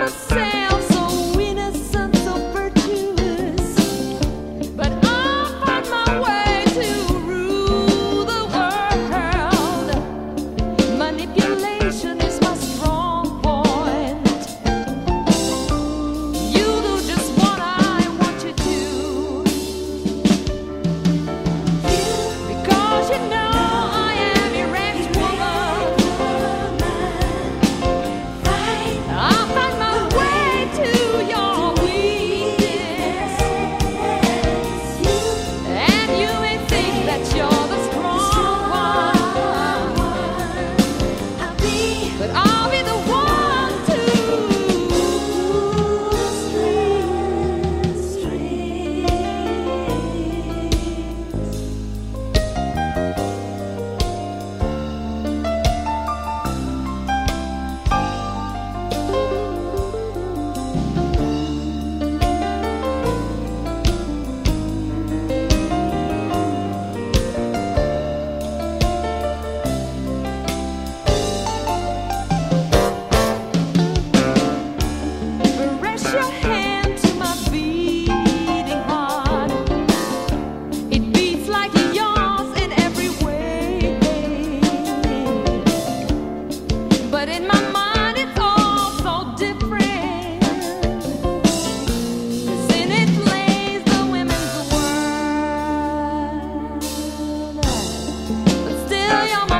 myself. Yeah, yeah.